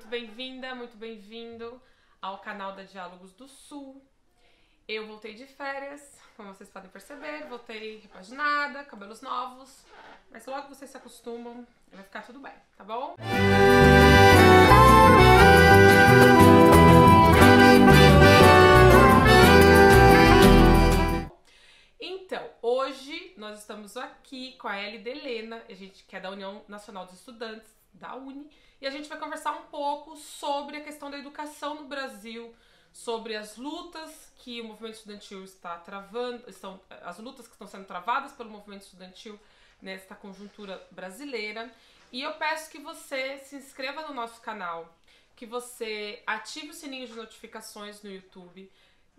muito bem-vinda, muito bem-vindo ao canal da Diálogos do Sul. Eu voltei de férias, como vocês podem perceber, voltei repaginada, cabelos novos, mas logo vocês se acostumam, vai ficar tudo bem, tá bom? Então, hoje nós estamos aqui com a Elide Helena, a gente que é da União Nacional dos Estudantes da Uni, e a gente vai conversar um pouco sobre a questão da educação no Brasil, sobre as lutas que o movimento estudantil está travando, estão, as lutas que estão sendo travadas pelo movimento estudantil nesta conjuntura brasileira. E eu peço que você se inscreva no nosso canal, que você ative o sininho de notificações no YouTube,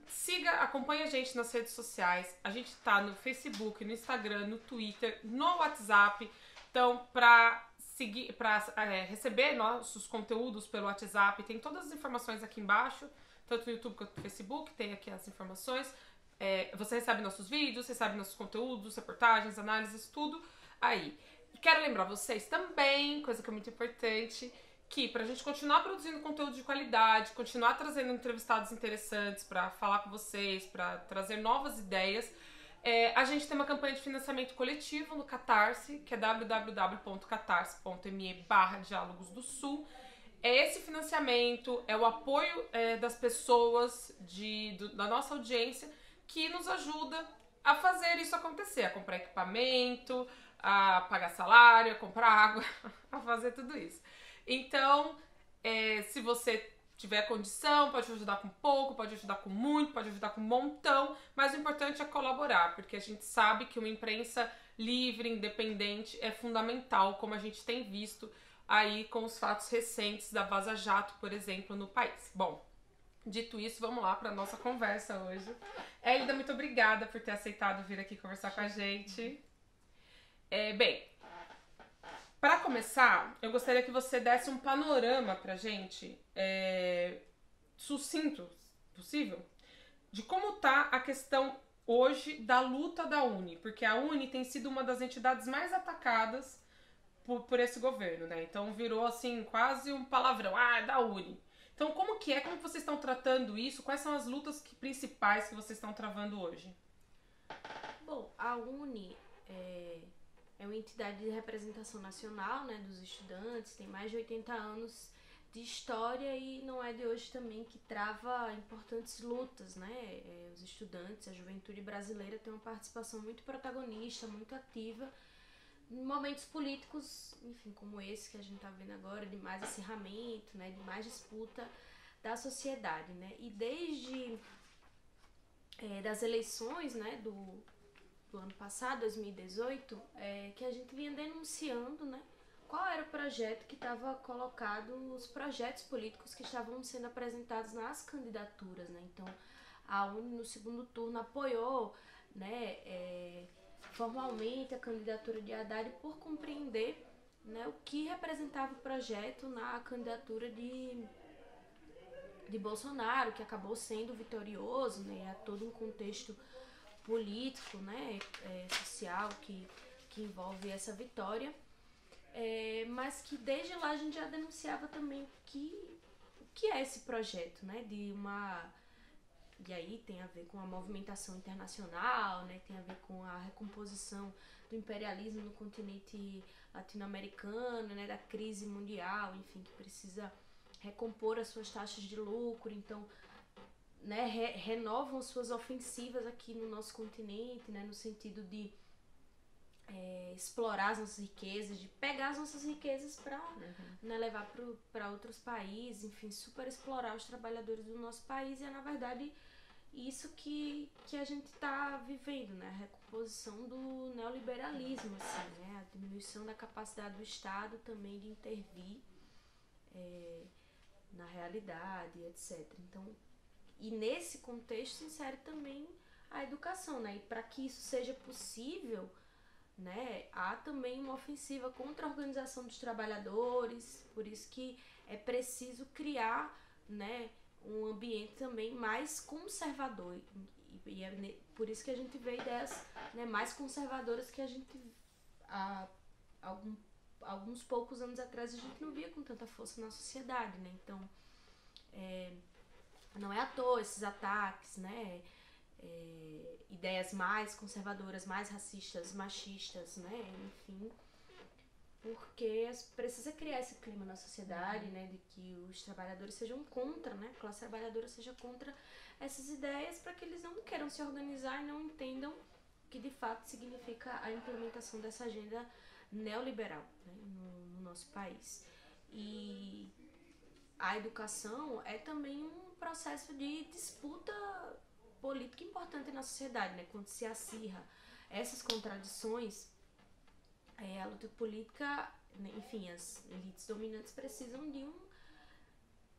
siga, acompanhe a gente nas redes sociais. A gente está no Facebook, no Instagram, no Twitter, no WhatsApp. Então, para seguir, para é, receber nossos conteúdos pelo WhatsApp, tem todas as informações aqui embaixo, tanto no YouTube quanto no Facebook, tem aqui as informações. É, você recebe nossos vídeos, recebe nossos conteúdos, reportagens, análises, tudo aí. E quero lembrar vocês também, coisa que é muito importante, que para a gente continuar produzindo conteúdo de qualidade, continuar trazendo entrevistados interessantes para falar com vocês, para trazer novas ideias, é, a gente tem uma campanha de financiamento coletivo no Catarse, que é www.catarse.me barra Diálogos do Sul. É esse financiamento, é o apoio é, das pessoas de, do, da nossa audiência que nos ajuda a fazer isso acontecer, a comprar equipamento, a pagar salário, a comprar água, a fazer tudo isso. Então, é, se você tiver condição, pode ajudar com pouco, pode ajudar com muito, pode ajudar com um montão, mas o importante é colaborar, porque a gente sabe que uma imprensa livre, independente é fundamental, como a gente tem visto aí com os fatos recentes da Vaza Jato, por exemplo, no país. Bom, dito isso, vamos lá para nossa conversa hoje. Elida, muito obrigada por ter aceitado vir aqui conversar com a gente. É, bem, para começar, eu gostaria que você desse um panorama pra gente, é, sucinto, possível, de como tá a questão hoje da luta da Uni, porque a Uni tem sido uma das entidades mais atacadas por, por esse governo, né? Então virou assim quase um palavrão, ah, é da Uni. Então como que é, como que vocês estão tratando isso? Quais são as lutas que, principais que vocês estão travando hoje? Bom, a Uni é é uma entidade de representação nacional né, dos estudantes, tem mais de 80 anos de história e não é de hoje também que trava importantes lutas, né? É, os estudantes, a juventude brasileira tem uma participação muito protagonista, muito ativa em momentos políticos, enfim, como esse que a gente está vendo agora, de mais acirramento, né? De mais disputa da sociedade, né? E desde é, das eleições, né? Do, do ano passado, 2018, é, que a gente vinha denunciando, né? Qual era o projeto que estava colocado, os projetos políticos que estavam sendo apresentados nas candidaturas, né? Então, a UNE no segundo turno apoiou, né, é, formalmente a candidatura de Haddad por compreender né, o que representava o projeto na candidatura de, de Bolsonaro, que acabou sendo vitorioso, né, a todo um contexto político, né, é, social que, que envolve essa vitória, é, mas que desde lá a gente já denunciava também que o que é esse projeto, né, de uma e aí tem a ver com a movimentação internacional, né, tem a ver com a recomposição do imperialismo no continente latino-americano, né, da crise mundial, enfim, que precisa recompor as suas taxas de lucro, então né, re renovam suas ofensivas aqui no nosso continente, né, no sentido de é, explorar as nossas riquezas, de pegar as nossas riquezas para uhum. né, levar para outros países, enfim, super explorar os trabalhadores do nosso país e é na verdade isso que, que a gente está vivendo, né, a recomposição do neoliberalismo, assim, né, a diminuição da capacidade do Estado também de intervir é, na realidade, etc. Então e nesse contexto se insere também a educação, né? E para que isso seja possível, né, há também uma ofensiva contra a organização dos trabalhadores, por isso que é preciso criar, né, um ambiente também mais conservador. E, é por isso que a gente vê ideias né, mais conservadoras que a gente há algum alguns poucos anos atrás a gente não via com tanta força na sociedade, né? Então, é, não é à toa esses ataques, né? É, ideias mais conservadoras, mais racistas, machistas, né? Enfim, porque precisa criar esse clima na sociedade, né? De que os trabalhadores sejam contra, né? A classe trabalhadora seja contra essas ideias para que eles não queiram se organizar e não entendam que de fato significa a implementação dessa agenda neoliberal né, no, no, nosso país. E a educação é também um processo de disputa política importante na sociedade, né? Quando se acirra essas contradições, é, a luta política, né, enfim, as elites dominantes precisam de um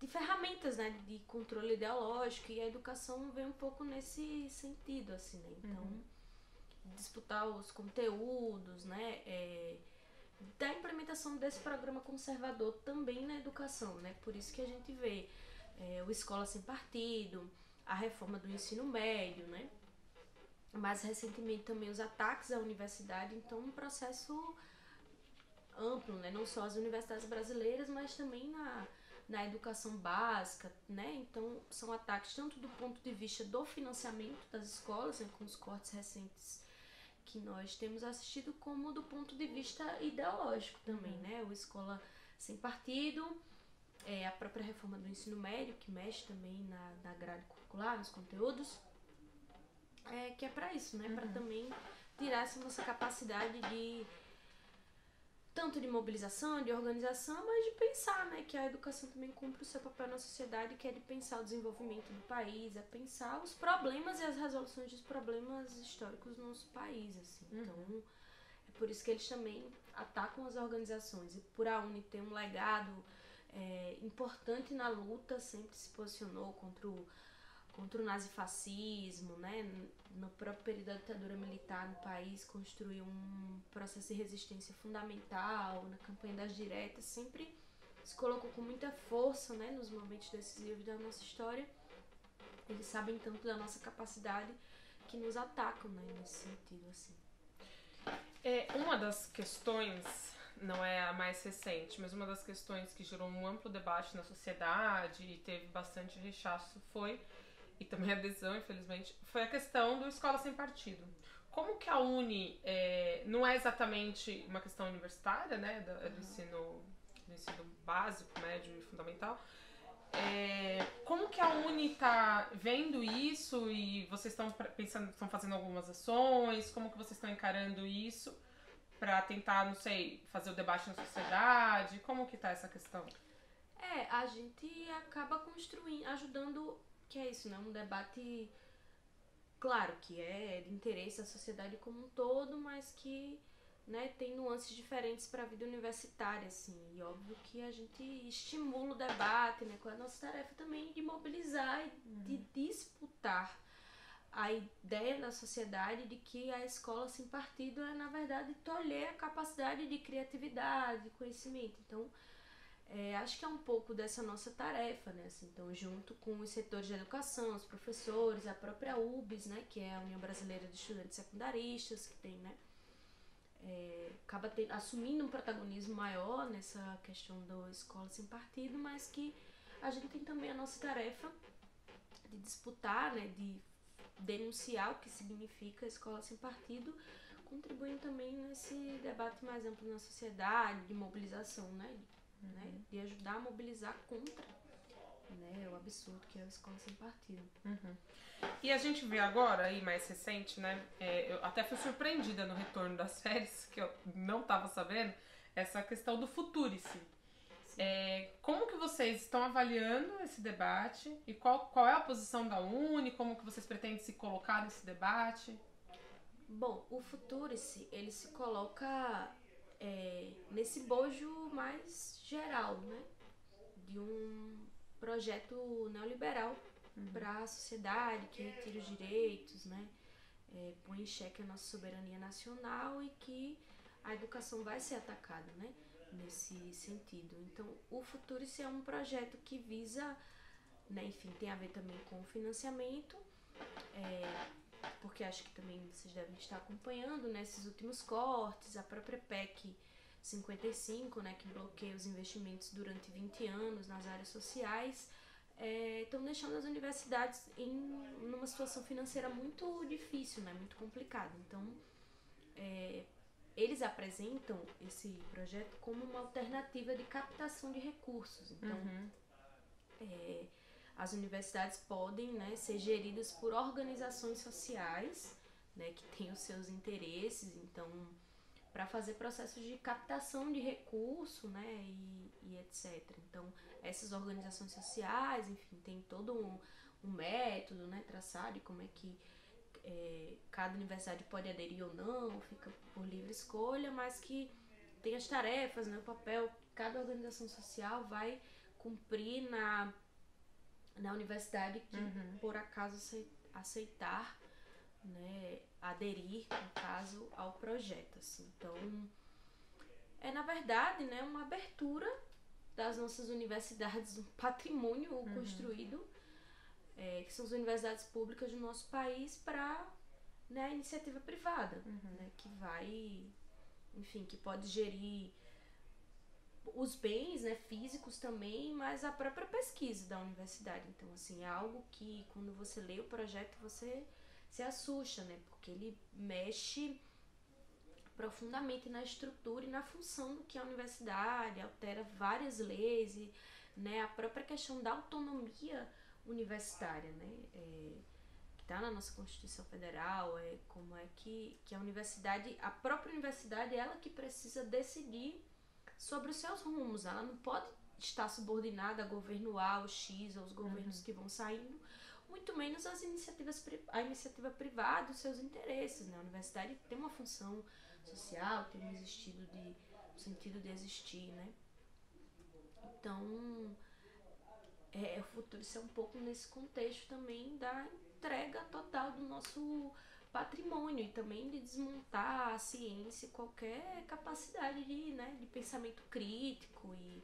de ferramentas né, de controle ideológico e a educação vem um pouco nesse sentido, assim, né? Então, uhum. disputar os conteúdos, né? É, da implementação desse programa conservador também na educação, né? Por isso que a gente vê é, o Escola Sem Partido, a reforma do ensino médio, né? Mais recentemente também os ataques à universidade, então um processo amplo, né? Não só as universidades brasileiras, mas também na na educação básica, né? Então são ataques tanto do ponto de vista do financiamento das escolas, né, com os cortes recentes que nós temos assistido, como do ponto de vista ideológico também, uhum. né? O escola sem partido, é, a própria reforma do ensino médio que mexe também na, na grade curricular, nos conteúdos, é, que é para isso, né? Uhum. Para também tirar essa nossa capacidade de tanto de mobilização, de organização, mas de pensar, né, que a educação também cumpre o seu papel na sociedade, que é de pensar o desenvolvimento do país, é pensar os problemas e as resoluções dos problemas históricos no nosso país, assim. Uhum. Então, é por isso que eles também atacam as organizações. E por a UNI ter um legado é, importante na luta, sempre se posicionou contra o contra o nazifascismo, né? No próprio período da ditadura militar no país, construiu um processo de resistência fundamental, na campanha das diretas, sempre se colocou com muita força, né? Nos momentos decisivos da nossa história. Eles sabem tanto da nossa capacidade que nos atacam, né? Nesse sentido, assim. É, uma das questões não é a mais recente, mas uma das questões que gerou um amplo debate na sociedade e teve bastante rechaço foi e também adesão, infelizmente, foi a questão do escola sem partido. Como que a Uni é, não é exatamente uma questão universitária, né, do, do, ensino, do ensino básico, médio e fundamental, é, como que a Uni está vendo isso e vocês estão pensando, estão fazendo algumas ações? Como que vocês estão encarando isso para tentar, não sei, fazer o debate na sociedade? Como que está essa questão? É, a gente acaba construindo, ajudando que é isso, né? Um debate, claro, que é de interesse da sociedade como um todo, mas que né, tem nuances diferentes para a vida universitária, assim. E óbvio que a gente estimula o debate, né? Com a nossa tarefa também de mobilizar e de uhum. disputar a ideia da sociedade de que a escola sem partido é, na verdade, tolher a capacidade de criatividade, de conhecimento. Então, é, acho que é um pouco dessa nossa tarefa, né? Assim, então, junto com os setores de educação, os professores, a própria UBS, né? Que é a União Brasileira de Estudantes Secundaristas, que tem, né? É, acaba assumindo um protagonismo maior nessa questão da escola sem partido, mas que a gente tem também a nossa tarefa de disputar, né? De denunciar o que significa escola sem partido, contribuindo também nesse debate mais amplo na sociedade, de mobilização, né? Uhum. né? De ajudar a mobilizar contra né, o absurdo que é a escola sem partido. Uhum. E a gente vê agora, aí mais recente, né? É, eu até fui surpreendida no retorno das férias, que eu não estava sabendo, essa questão do Futurice. É, como que vocês estão avaliando esse debate e qual, qual é a posição da Uni? Como que vocês pretendem se colocar nesse debate? Bom, o Futurice, ele se coloca é, nesse bojo mais geral, né? De um projeto neoliberal uhum. para a sociedade que retira os direitos, né? É, põe em xeque a nossa soberania nacional e que a educação vai ser atacada, né? Nesse sentido. Então, o Futurice é um projeto que visa, né? Enfim, tem a ver também com o financiamento, é, porque acho que também vocês devem estar acompanhando nesses né, últimos cortes, a própria PEC 55, né, que bloqueia os investimentos durante 20 anos nas áreas sociais, estão é, deixando as universidades em numa situação financeira muito difícil, né, muito complicada. Então, é, eles apresentam esse projeto como uma alternativa de captação de recursos. Então, uhum. é, as universidades podem né, ser geridas por organizações sociais né, que têm os seus interesses. Então, para fazer processos de captação de recurso, né, e, e, etc. Então, essas organizações sociais, enfim, tem todo um, um método, né, traçado de como é que é, cada universidade pode aderir ou não, fica por livre escolha, mas que tem as tarefas, né, o papel que cada organização social vai cumprir na, na universidade que, uhum. por acaso, aceitar né, aderir, no caso, ao projeto. Assim. Então, é na verdade né, uma abertura das nossas universidades, um patrimônio uhum. construído, é, que são as universidades públicas do nosso país, para né, a iniciativa privada, uhum. né, que vai, enfim, que pode gerir os bens né, físicos também, mas a própria pesquisa da universidade. Então, assim, é algo que quando você lê o projeto, você se assusta, né? Porque ele mexe profundamente na estrutura e na função do que é a universidade, altera várias leis e né, a própria questão da autonomia universitária, né? É, que está na nossa Constituição Federal, é como é que, que a universidade, a própria universidade, ela que precisa decidir sobre os seus rumos, ela não pode estar subordinada a governo A ou X, aos governos uhum. que vão saindo, muito menos as iniciativas, a iniciativa privada, os seus interesses. Né? A universidade tem uma função social, tem um existido de, um sentido de existir, né? Então, é, o futuro isso é um pouco nesse contexto também da entrega total do nosso patrimônio e também de desmontar a ciência qualquer capacidade de, né, de pensamento crítico e,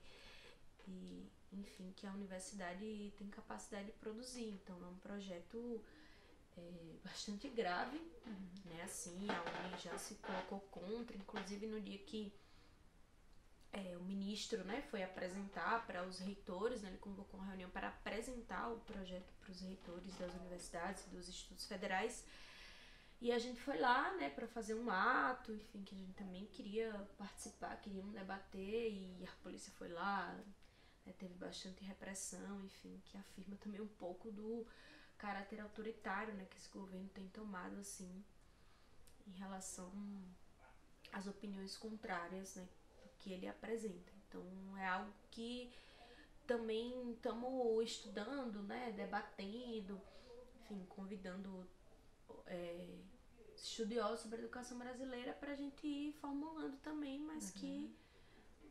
e enfim, que a universidade tem capacidade de produzir. Então é um projeto é, bastante grave, uhum. né? Assim, a Uni já se colocou contra, inclusive no dia que é, o ministro né, foi apresentar para os reitores, né, ele convocou uma reunião para apresentar o projeto para os reitores das universidades e dos institutos federais. E a gente foi lá, né, para fazer um ato, enfim, que a gente também queria participar, queríamos debater, e a polícia foi lá, né, teve bastante repressão, enfim, que afirma também um pouco do caráter autoritário né, que esse governo tem tomado assim em relação às opiniões contrárias né, que ele apresenta. Então é algo que também estamos estudando, né, debatendo, enfim, convidando é, estudiosos sobre a educação brasileira para a gente ir formulando também, mas uhum. que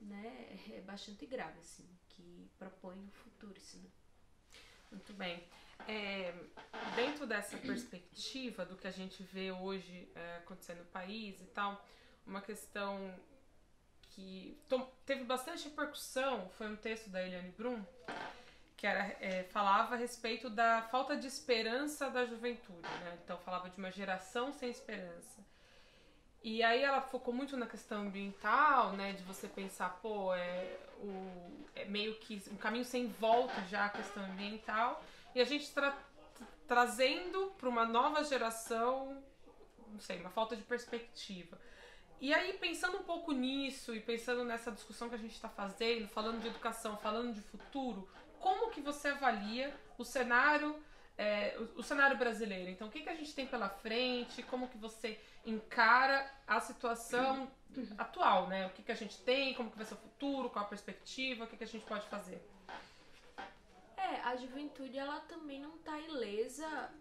né, é bastante grave, assim que propõe no futuro isso, né? Muito bem. É, dentro dessa perspectiva do que a gente vê hoje é, acontecendo no país e tal, uma questão que teve bastante repercussão foi um texto da Eliane Brum que era, é, falava a respeito da falta de esperança da juventude, né? Então falava de uma geração sem esperança. E aí ela focou muito na questão ambiental, né? De você pensar, pô, é, o, é meio que um caminho sem volta já a questão ambiental. E a gente tra trazendo para uma nova geração, não sei, uma falta de perspectiva. E aí, pensando um pouco nisso e pensando nessa discussão que a gente está fazendo, falando de educação, falando de futuro, como que você avalia o cenário, é, o, o, cenário brasileiro? Então, o que, que a gente tem pela frente? Como que você encara a situação atual, né? O que, que a gente tem, como que vai ser o futuro, qual a perspectiva, o que, que a gente pode fazer. É, a juventude ela também não está ilesa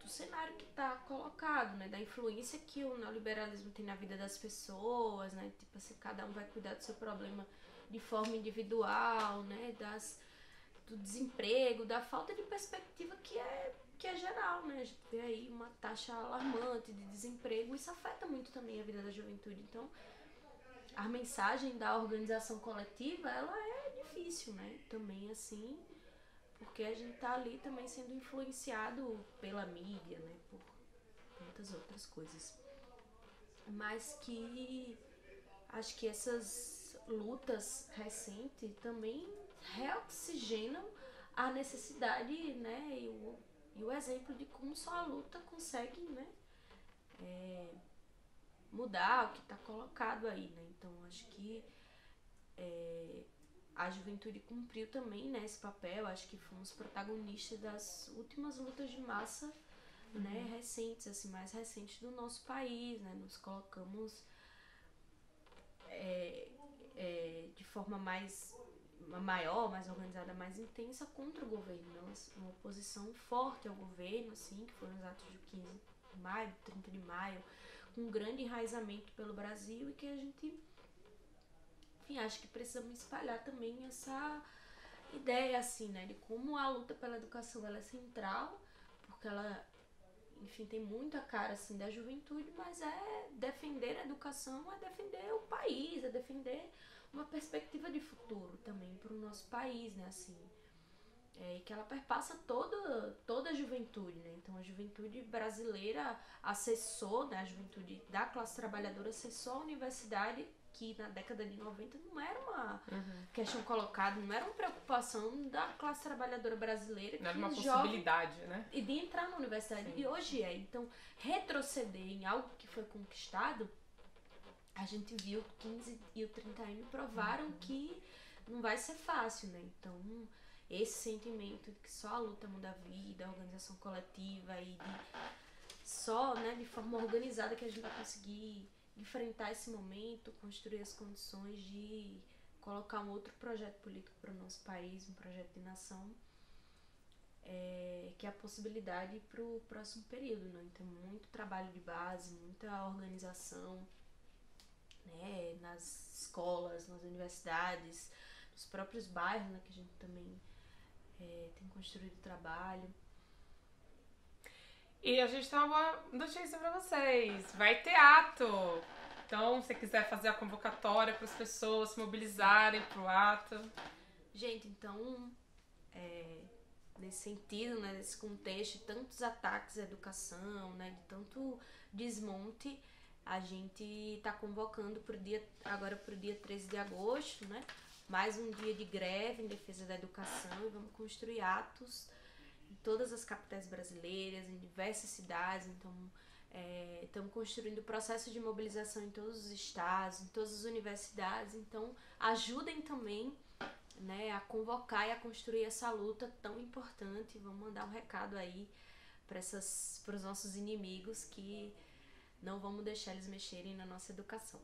do cenário que está colocado, né? Da influência que o neoliberalismo tem na vida das pessoas, né? Tipo assim, cada um vai cuidar do seu problema de forma individual, né? Das, do desemprego, da falta de perspectiva que é que é geral, né? A gente vê aí uma taxa alarmante de desemprego, isso afeta muito também a vida da juventude. Então, a mensagem da organização coletiva, ela é difícil, né? Também assim, porque a gente tá ali também sendo influenciado pela mídia, né? Por tantas outras coisas. Mas que acho que essas lutas recentes também reoxigenam a necessidade, né, e o, e o exemplo de como só a luta consegue, né, é, mudar o que está colocado aí, né? Então acho que é, a juventude cumpriu também né, esse papel. Acho que fomos protagonistas das últimas lutas de massa uhum. né, recentes, assim, mais recentes do nosso país. Né? Nos colocamos é, é, de forma mais maior, mais organizada, mais intensa contra o governo. Né? Uma oposição forte ao governo, assim, que foram os atos de 15 de maio, 30 de maio, com um grande enraizamento pelo Brasil e que a gente enfim, acho que precisamos espalhar também essa ideia, assim, né, de como a luta pela educação ela é central, porque ela, enfim, tem muita cara, assim, da juventude, mas é defender a educação, é defender o país, é defender uma perspectiva de futuro também para o nosso país, né, assim, é, e que ela perpassa toda, toda a juventude, né? Então a juventude brasileira acessou, né, a juventude da classe trabalhadora acessou a universidade que na década de 90 não era uma uhum. questão colocada, não era uma preocupação da classe trabalhadora brasileira. Não era uma possibilidade, né? E de entrar na universidade. Sim. E hoje é. Então, retroceder em algo que foi conquistado, a gente viu que 15 e o 30M provaram uhum. que não vai ser fácil, né? Então, esse sentimento de que só a luta muda a vida, a organização coletiva e de só, né, de forma organizada que a gente vai conseguir enfrentar esse momento, construir as condições de colocar um outro projeto político para o nosso país, um projeto de nação, é, que é a possibilidade para o próximo período. Né? Então, muito trabalho de base, muita organização né? nas escolas, nas universidades, nos próprios bairros, né? que a gente também é, tem construído trabalho. E a gente tem uma notícia para vocês. Vai ter ato. Então, se você quiser fazer a convocatória para as pessoas se mobilizarem para o ato. Gente, então, é, nesse sentido, né, nesse contexto tantos ataques à educação, né, de tanto desmonte, a gente está convocando pro dia, agora para o dia 13 de agosto, né, mais um dia de greve em defesa da educação e vamos construir atos em todas as capitais brasileiras, em diversas cidades. Então, é, estamos construindo processo de mobilização em todos os estados, em todas as universidades. Então, ajudem também né, a convocar e a construir essa luta tão importante. Vamos mandar um recado aí para os nossos inimigos que não vamos deixar eles mexerem na nossa educação.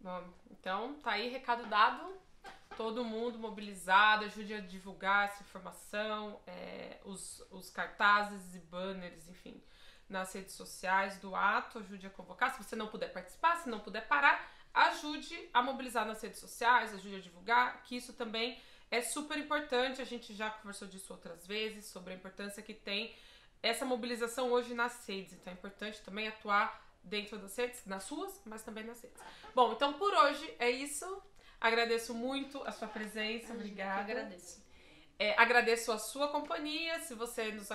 Bom, então tá aí recado dado todo mundo mobilizado, ajude a divulgar essa informação, é, os, os cartazes e banners, enfim, nas redes sociais do ato, ajude a convocar. Se você não puder participar, se não puder parar, ajude a mobilizar nas redes sociais, ajude a divulgar, que isso também é super importante. A gente já conversou disso outras vezes, sobre a importância que tem essa mobilização hoje nas redes. Então é importante também atuar dentro das redes, nas suas, mas também nas redes. Bom, então por hoje é isso. Agradeço muito a sua presença, obrigada. agradeço. É, agradeço a sua companhia. Se você nos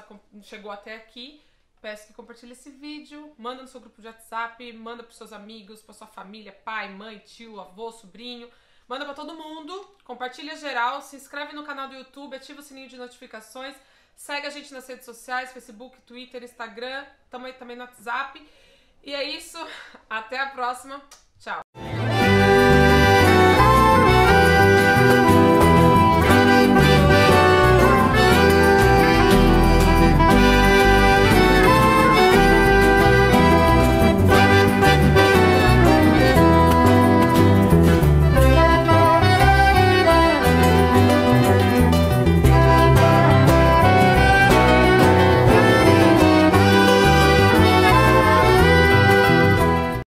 chegou até aqui, peço que compartilhe esse vídeo, manda no seu grupo de WhatsApp, manda para seus amigos, para sua família, pai, mãe, tio, avô, sobrinho. Manda para todo mundo, compartilha geral, se inscreve no canal do YouTube, ativa o sininho de notificações, segue a gente nas redes sociais, Facebook, Twitter, Instagram, também, também no WhatsApp. E é isso, até a próxima.